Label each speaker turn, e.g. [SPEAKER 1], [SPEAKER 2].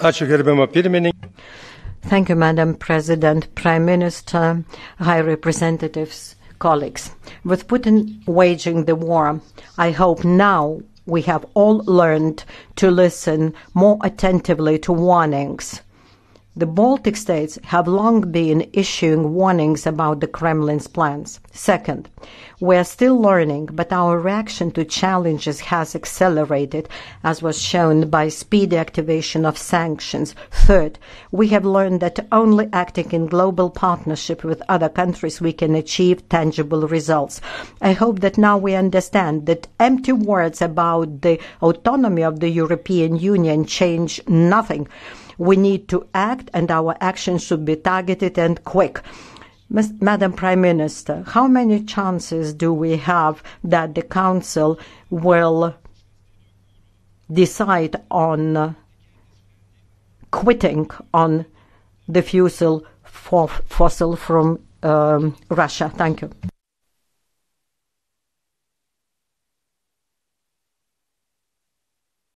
[SPEAKER 1] Ačiū gerbiama pirmininkė.
[SPEAKER 2] Thank you, Madam President, Prime Minister, High Representatives, colleagues. With Putin waging the war, I hope now we have all learned to listen more attentively to warnings the Baltic states have long been issuing warnings about the Kremlin's plans. Second, we are still learning, but our reaction to challenges has accelerated, as was shown by speedy activation of sanctions. Third, we have learned that only acting in global partnership with other countries we can achieve tangible results. I hope that now we understand that empty words about the autonomy of the European Union change nothing we need to act, and our action should be targeted and quick. Madam Prime Minister, how many chances do we have that the Council will decide on quitting on the fossil, fossil from um, Russia? Thank you.